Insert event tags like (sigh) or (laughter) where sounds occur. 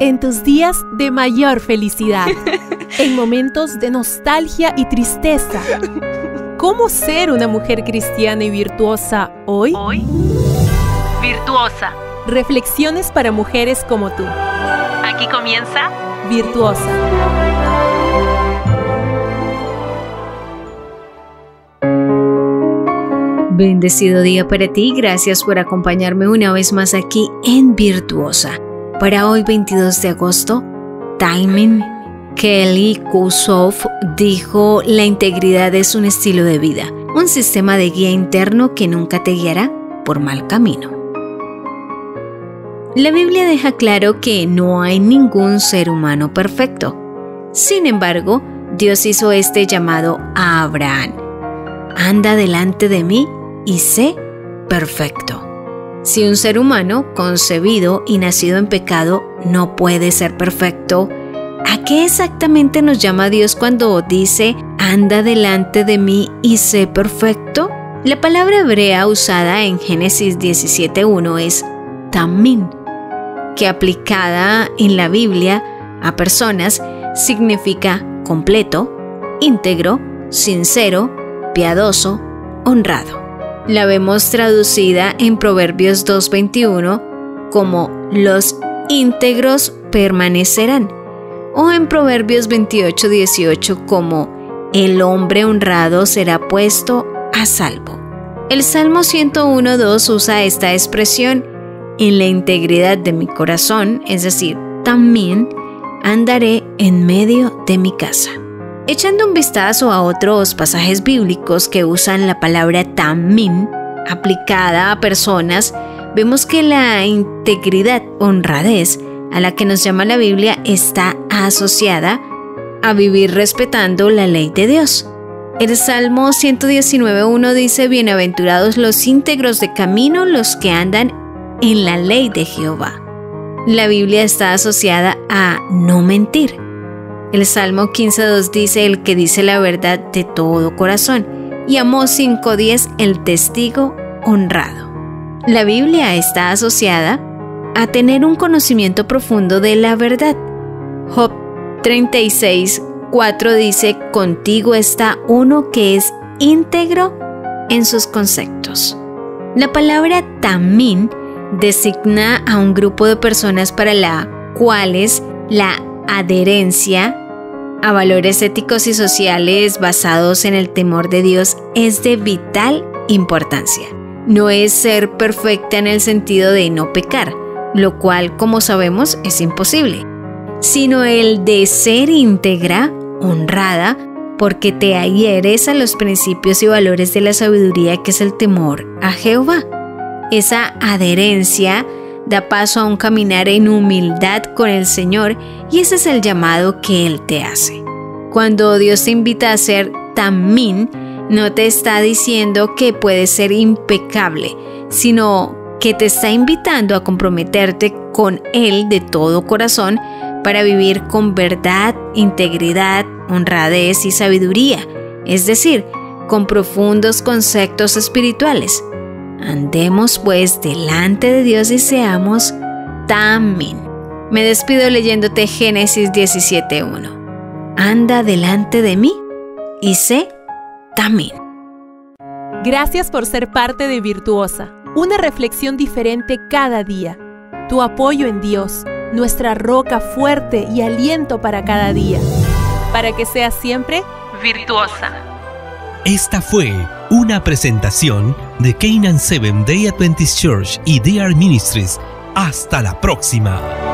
en tus días de mayor felicidad, (laughs) en momentos de nostalgia y tristeza. ¿Cómo ser una mujer cristiana y virtuosa hoy? Hoy, virtuosa. Reflexiones para mujeres como tú. Aquí comienza Virtuosa. Bendecido día para ti, gracias por acompañarme una vez más aquí en Virtuosa. Para hoy 22 de agosto, Timing Kelly Kusoff dijo, la integridad es un estilo de vida, un sistema de guía interno que nunca te guiará por mal camino. La Biblia deja claro que no hay ningún ser humano perfecto. Sin embargo, Dios hizo este llamado a Abraham. Anda delante de mí y sé perfecto. Si un ser humano concebido y nacido en pecado no puede ser perfecto, ¿a qué exactamente nos llama Dios cuando dice, anda delante de mí y sé perfecto? La palabra hebrea usada en Génesis 17.1 es tamín, que aplicada en la Biblia a personas significa completo, íntegro, sincero, piadoso, honrado la vemos traducida en Proverbios 2.21 como los íntegros permanecerán o en Proverbios 28.18 como el hombre honrado será puesto a salvo. El Salmo 101.2 usa esta expresión en la integridad de mi corazón, es decir, también andaré en medio de mi casa. Echando un vistazo a otros pasajes bíblicos que usan la palabra tamim aplicada a personas, vemos que la integridad, honradez, a la que nos llama la Biblia está asociada a vivir respetando la ley de Dios. El Salmo 119.1 dice, Bienaventurados los íntegros de camino, los que andan en la ley de Jehová. La Biblia está asociada a no mentir, el Salmo 15.2 dice el que dice la verdad de todo corazón y Amós 5.10 el testigo honrado. La Biblia está asociada a tener un conocimiento profundo de la verdad. Job 36.4 dice, contigo está uno que es íntegro en sus conceptos. La palabra tamín designa a un grupo de personas para las cuales la adherencia a valores éticos y sociales basados en el temor de Dios es de vital importancia. No es ser perfecta en el sentido de no pecar, lo cual, como sabemos, es imposible, sino el de ser íntegra, honrada, porque te adhieres a los principios y valores de la sabiduría que es el temor a Jehová. Esa adherencia da paso a un caminar en humildad con el Señor y ese es el llamado que Él te hace. Cuando Dios te invita a ser tamín, no te está diciendo que puedes ser impecable, sino que te está invitando a comprometerte con Él de todo corazón para vivir con verdad, integridad, honradez y sabiduría, es decir, con profundos conceptos espirituales. Andemos pues delante de Dios y seamos tamín. Me despido leyéndote Génesis 17.1. Anda delante de mí y sé tamín. Gracias por ser parte de Virtuosa, una reflexión diferente cada día. Tu apoyo en Dios, nuestra roca fuerte y aliento para cada día. Para que seas siempre virtuosa. Esta fue una presentación de Canaan Seven Day Adventist Church y DR Ministries. Hasta la próxima.